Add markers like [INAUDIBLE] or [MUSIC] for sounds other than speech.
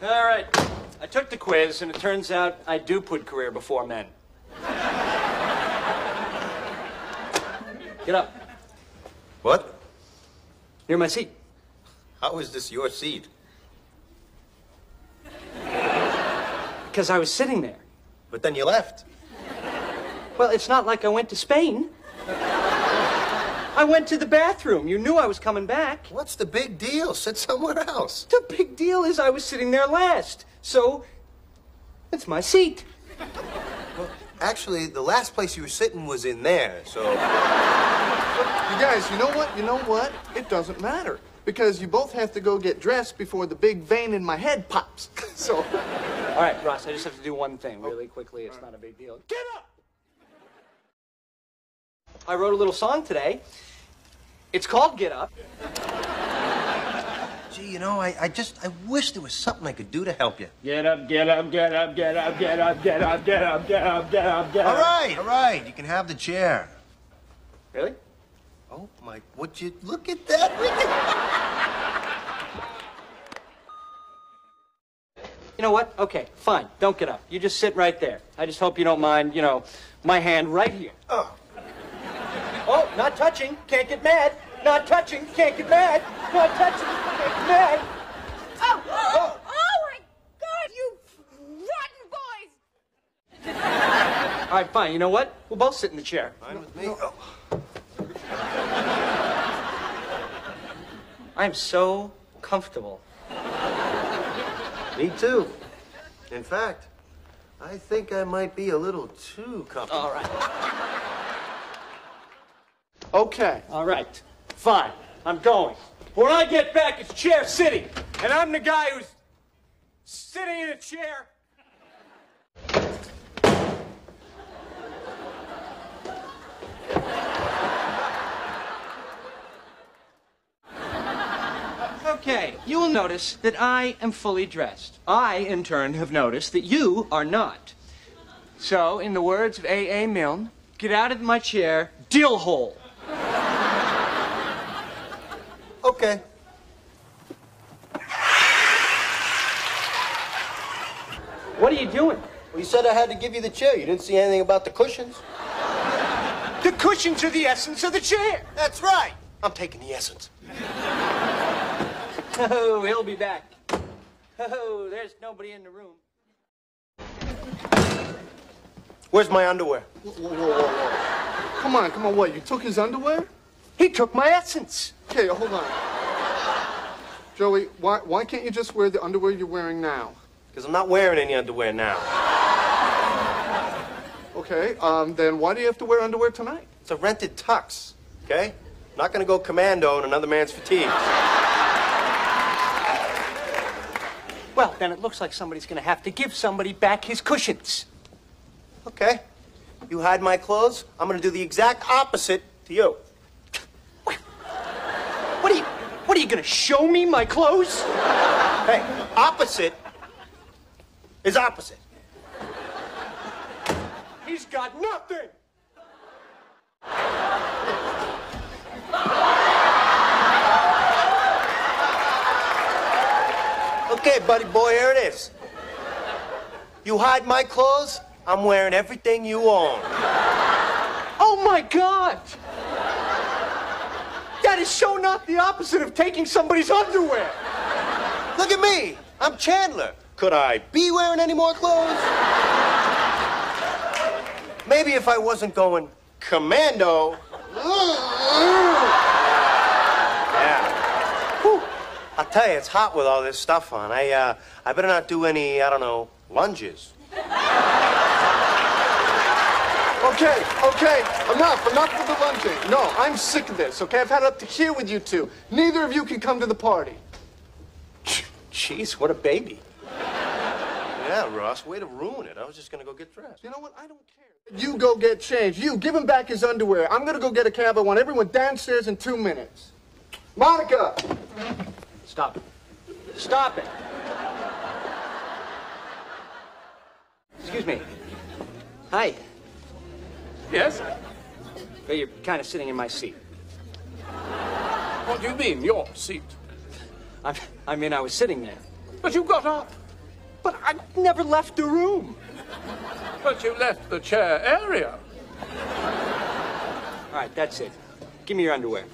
All right. I took the quiz, and it turns out I do put career before men. Get up. What? Near my seat. How is this your seat? Because I was sitting there. But then you left. Well, it's not like I went to Spain. I went to the bathroom. You knew I was coming back. What's the big deal? Sit somewhere else. The big deal is I was sitting there last. So, it's my seat. Well, Actually, the last place you were sitting was in there, so. You guys, you know what? You know what? It doesn't matter. Because you both have to go get dressed before the big vein in my head pops. [LAUGHS] so, All right, Ross, I just have to do one thing really quickly. It's not a big deal. Get up! I wrote a little song today. It's called Get Up. Gee, you know, I, I just, I wish there was something I could do to help you. Get up, get up, get up, get up, get up, get up, get up, get up, get up, get All right, all right, you can have the chair. Really? Oh, my, would you look at that? You know what? Okay, fine. Don't get up. You just sit right there. I just hope you don't mind, you know, my hand right here. Oh. Oh, not touching. Can't get mad. Not touching. Can't get mad. Not touching. Can't get mad. Oh, oh, oh my God, you rotten boys! [LAUGHS] All right, fine. You know what? We'll both sit in the chair. Fine with me. Oh. I'm so comfortable. Me too. In fact, I think I might be a little too comfortable. All right. Okay. All right. Fine. I'm going. When I get back, it's Chair City. And I'm the guy who's sitting in a chair. Okay, you will notice that I am fully dressed. I, in turn, have noticed that you are not. So, in the words of A.A. Milne, get out of my chair, dill hole. Okay. What are you doing? Well, you said I had to give you the chair. You didn't see anything about the cushions? The cushions are the essence of the chair. That's right. I'm taking the essence. Oh, he'll be back. Oh, there's nobody in the room. Where's my underwear? Whoa, whoa, whoa, whoa. Come on, come on, what? You took his underwear? He took my essence. Okay, hold on. Joey, why, why can't you just wear the underwear you're wearing now? Because I'm not wearing any underwear now. Okay, um, then why do you have to wear underwear tonight? It's a rented tux, okay? I'm not gonna go commando in another man's fatigues. Well, then it looks like somebody's going to have to give somebody back his cushions. Okay? You hide my clothes, I'm gonna do the exact opposite to you. What are you? What are you to show me my clothes? Hey, opposite is opposite. He's got nothing. Okay, buddy boy, here it is. You hide my clothes, I'm wearing everything you own. Oh my God! That is so not the opposite of taking somebody's underwear. Look at me. I'm Chandler. Could I be wearing any more clothes? Maybe if I wasn't going commando. Yeah. Whew. I'll tell you, it's hot with all this stuff on. I, uh, I better not do any, I don't know, lunges. Okay, okay, enough, enough with the lunging. No, I'm sick of this, okay? I've had it up to here with you two. Neither of you can come to the party. Jeez, what a baby. Yeah, Ross, way to ruin it. I was just gonna go get dressed. You know what? I don't care. You go get changed. You, give him back his underwear. I'm gonna go get a cab. I want everyone downstairs in two minutes. Monica! Stop it. Stop it. Excuse me. Hi. Yes? Well, you're kind of sitting in my seat. What do you mean, your seat? I, I mean, I was sitting there. But you got up. But I never left the room. But you left the chair area. All right, that's it. Give me your underwear.